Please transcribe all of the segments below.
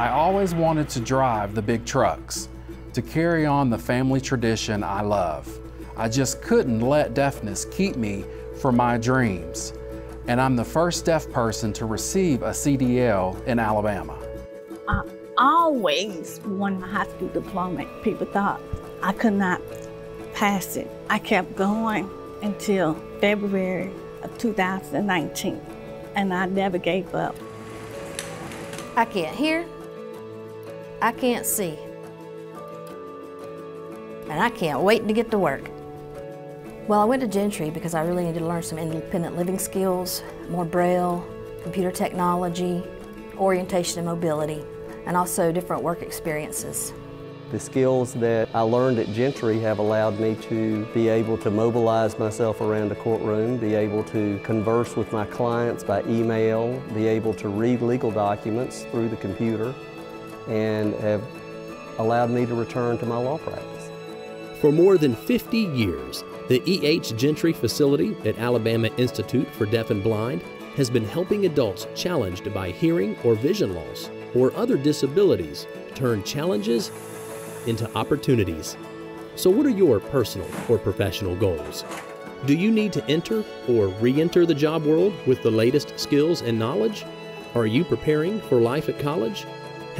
I always wanted to drive the big trucks, to carry on the family tradition I love. I just couldn't let deafness keep me from my dreams. And I'm the first deaf person to receive a CDL in Alabama. I always wanted a high school diploma. People thought I could not pass it. I kept going until February of 2019, and I never gave up. I can't hear, I can't see, and I can't wait to get to work. Well, I went to Gentry because I really needed to learn some independent living skills, more braille, computer technology, orientation and mobility, and also different work experiences. The skills that I learned at Gentry have allowed me to be able to mobilize myself around a courtroom, be able to converse with my clients by email, be able to read legal documents through the computer, and have allowed me to return to my law practice. For more than 50 years, the E.H. Gentry facility at Alabama Institute for Deaf and Blind has been helping adults challenged by hearing or vision loss or other disabilities turn challenges into opportunities. So, what are your personal or professional goals? Do you need to enter or re enter the job world with the latest skills and knowledge? Are you preparing for life at college?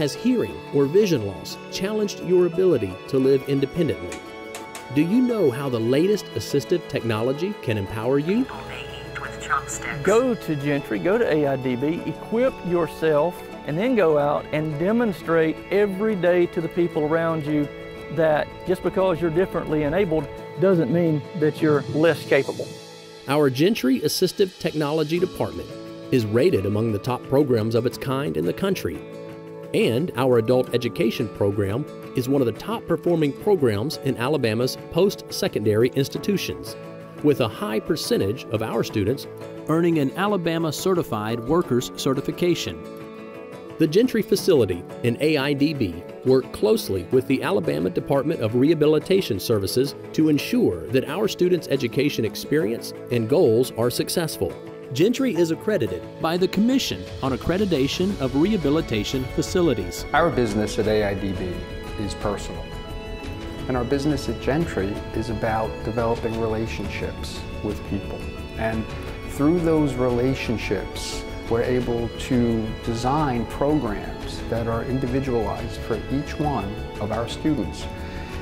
Has hearing or vision loss challenged your ability to live independently? Do you know how the latest assistive technology can empower you? Go to Gentry, go to AIDB, equip yourself and then go out and demonstrate every day to the people around you that just because you're differently enabled doesn't mean that you're less capable. Our Gentry Assistive Technology Department is rated among the top programs of its kind in the country. And our adult education program is one of the top performing programs in Alabama's post secondary institutions, with a high percentage of our students earning an Alabama Certified Workers Certification. The Gentry facility and AIDB work closely with the Alabama Department of Rehabilitation Services to ensure that our students' education experience and goals are successful. Gentry is accredited by the Commission on Accreditation of Rehabilitation Facilities. Our business at AIDB is personal. And our business at Gentry is about developing relationships with people. And through those relationships, we're able to design programs that are individualized for each one of our students.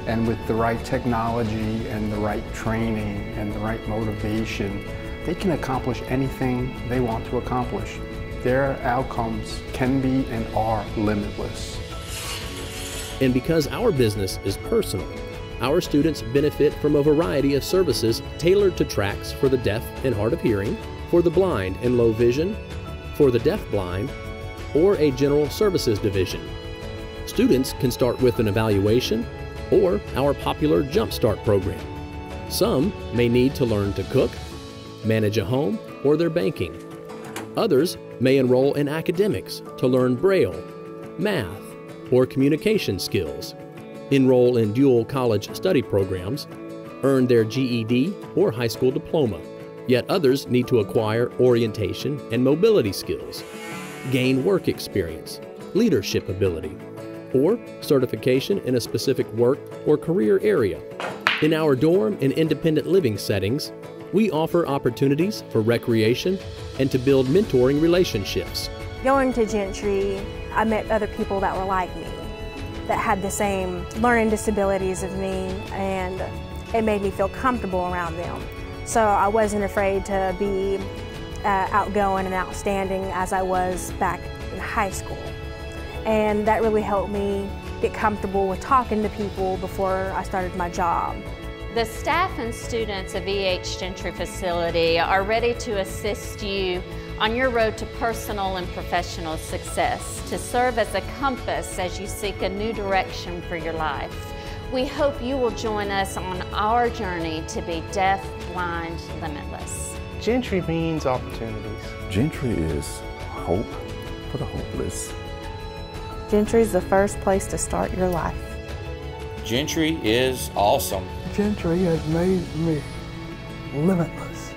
And with the right technology and the right training and the right motivation, they can accomplish anything they want to accomplish. Their outcomes can be and are limitless. And because our business is personal, our students benefit from a variety of services tailored to tracks for the deaf and hard of hearing, for the blind and low vision, for the deaf-blind, or a general services division. Students can start with an evaluation or our popular Jumpstart program. Some may need to learn to cook, manage a home, or their banking. Others may enroll in academics to learn Braille, math, or communication skills, enroll in dual college study programs, earn their GED or high school diploma. Yet others need to acquire orientation and mobility skills, gain work experience, leadership ability, or certification in a specific work or career area. In our dorm and independent living settings, we offer opportunities for recreation and to build mentoring relationships. Going to Gentry, I met other people that were like me, that had the same learning disabilities as me, and it made me feel comfortable around them. So I wasn't afraid to be uh, outgoing and outstanding as I was back in high school. And that really helped me get comfortable with talking to people before I started my job. The staff and students of EH Gentry facility are ready to assist you on your road to personal and professional success, to serve as a compass as you seek a new direction for your life. We hope you will join us on our journey to be deaf, blind, limitless. Gentry means opportunities. Gentry is hope for the hopeless. Gentry is the first place to start your life. Gentry is awesome. Gentry has made me limitless.